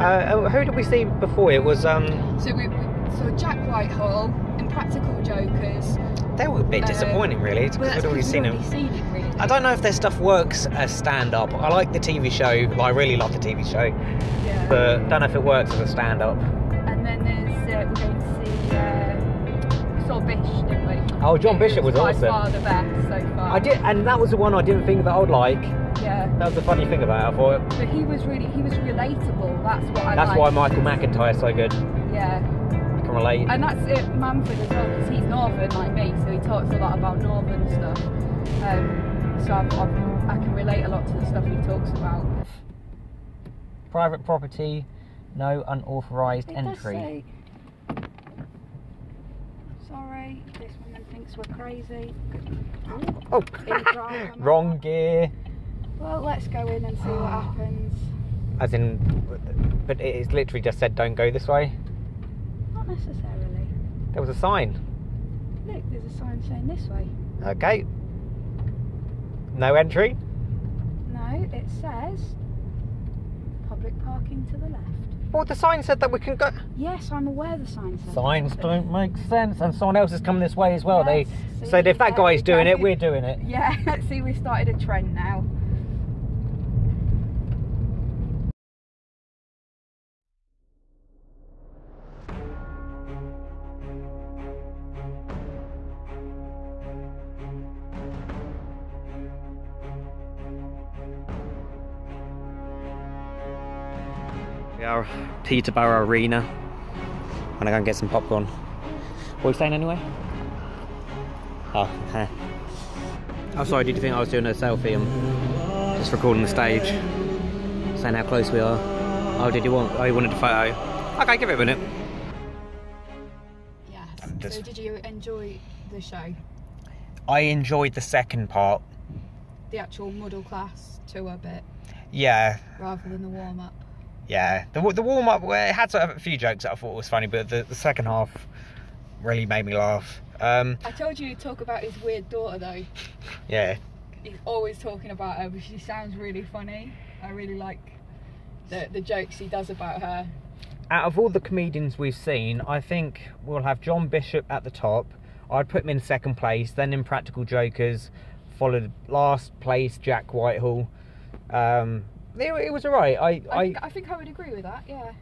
Uh, who did we see before? It was um. So we, we saw Jack Whitehall, and Impractical Jokers. They were a bit Uh, disappointing, really, because Well, we'd already seen them. already seen it, really. I don't know if their stuff works as stand-up. I like the TV show. I really like the TV show, Yeah. but don't know if it works as a stand-up. and then there's uh, we're going to see. Uh, we saw Bish, didn't we? Oh, John Bishop was by awesome. far the best so far. I did, and that was the one I didn't think that I would like. Yeah. That was the funny thing about it. I thought But he was really he was relatable. That's what I that's liked. why Michael McIntyre's so good. Yeah. I can relate. And that's it, Manford as well, because he's northern like me, so he talks a lot about northern stuff. Um, so I've, I've, I can relate a lot to the stuff he talks about. Private property, no unauthorised entry. Sorry, this woman thinks we're crazy. Oh, wrong gear. Well, let's go in and see what happens. As in, but it's literally just said don't go this way. Not necessarily. There was a sign. Look, there's a sign saying this way. Okay. No entry. No, it says public parking to the left. Well, the sign said that we can go. Yes, I'm aware the sign says. Signs that. don't make sense, and someone else is coming this way as well. Yes, they see, said if that guy's doing it, we're doing it. Yeah, see, we started a trend now. We are Peterborough Arena. I'm gonna go and get some popcorn. What are you saying anyway? Oh, okay. Oh, sorry, did you think I was doing a selfie? I'm just recording the stage. Saying how close we are. Oh, did you want? Oh, you wanted a photo? Okay, give it a minute. Yes. So, did you enjoy the show? I enjoyed the second part. The actual middle class tour bit, Yeah, rather than the warm up? Yeah. The, the warm up, it had sort of a few jokes that I thought was funny, but the, the second half really made me laugh. Um, I told you to talk about his weird daughter though. yeah, He's always talking about her, but she sounds really funny. I really like the the jokes he does about her. out of all the comedians we've seen, I think we'll have John Bishop at the top. I'd put him in second place, then Impractical Jokers, followed last place Jack Whitehall. Um, it, it was alright. I, I, I, think, I think I would agree with that. Yeah,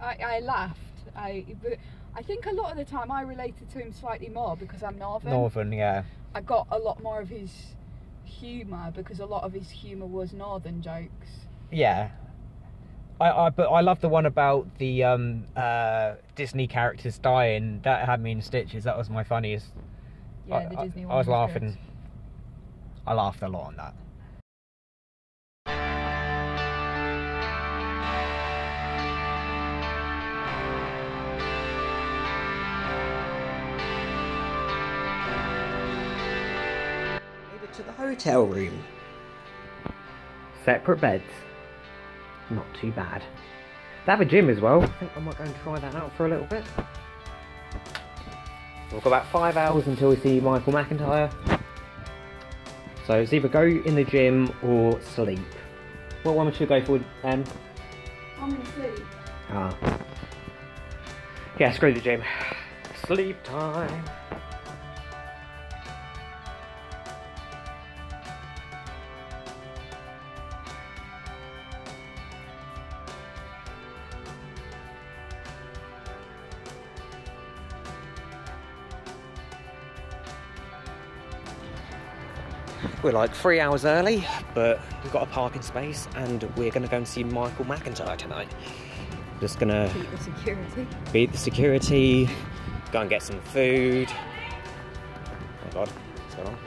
I, I laughed. I but I think a lot of the time I related to him slightly more because I'm northern. Northern, yeah, I got a lot more of his humour because a lot of his humour was northern jokes. yeah. I, I, but I love the one about the um, uh, Disney characters dying. That had me in stitches. That was my funniest. Yeah, I, the I- Disney I, one. was good. laughing. I laughed a lot on that. Hotel room. Separate beds. Not too bad. They have a gym as well. I think I might go and try that out for a little bit. We've got about five hours until we see Michael McIntyre. So it's either go in the gym or sleep. What one should we go for, Em? I'm gonna sleep. Ah. Yeah, screw the gym. Sleep time. We're like three hours early, but we've got a parking space and we're going to go and see Michael McIntyre tonight. Just going to Beat the security. beat the security, go and get some food. Oh god, what's going on?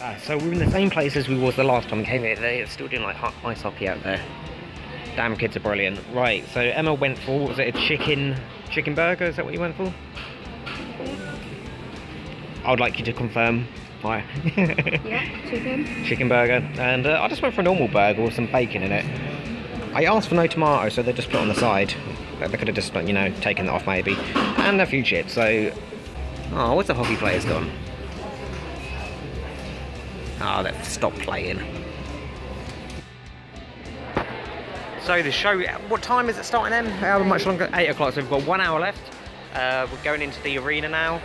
Ah, so we're in the same place as we was the last time we came here. They're still doing like ho- ice hockey out there. Damn kids are brilliant. Right, so Emma went for was it a chicken chicken burger? Is that what you went for? I would like you to confirm. Why? Yeah, chicken. chicken burger, and uh, I just went for a normal burger with some bacon in it. I asked for no tomato, so they just put it on the side. They could have just, you know, taken that off maybe, and a few chips. So, oh, where's the hockey players gone? Oh, they've stopped playing. So the show, what time is it starting then? How much longer? 8 o'clock, so we've got one hour left. Uh, we're going into the arena now.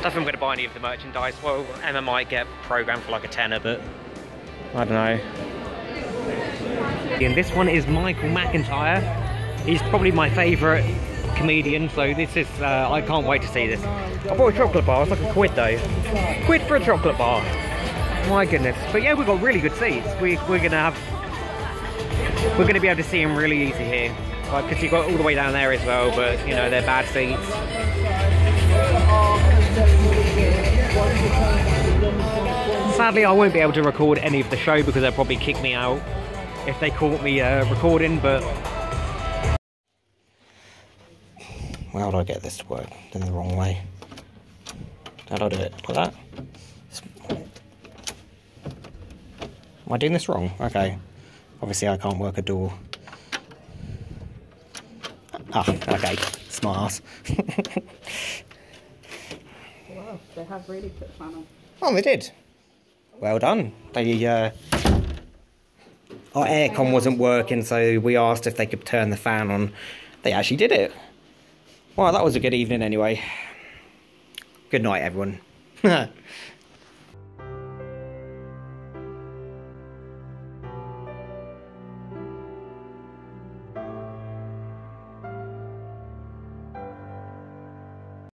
Don't think I'm going to buy any of the merchandise. Well, Emma might get programmed for like a tenner, but I don't know. And this one is Michael McIntyre. He's probably my favourite comedian, so this is, uh, I can't wait to see this. I bought a chocolate bar, it's like a quid though. Quid for a chocolate bar. My goodness. But yeah, we've got really good seats. We, we're going to have, we're going to be able to see him really easy here. Like, because you've got all the way down there as well, but you know, they're bad seats. Sadly, I won't be able to record any of the show because they'll probably kick me out if they caught me uh, recording, but... How do I get this to work in the wrong way? How do I do it? Like that? Am I doing this wrong? Okay. Obviously I can't work a door. Ah, okay. Smart They have really put fan on. Oh, they did. Well done. They, uh, our aircon wasn't working, so we asked if they could turn the fan on. They actually did it. Well, that was a good evening anyway. Good night, everyone.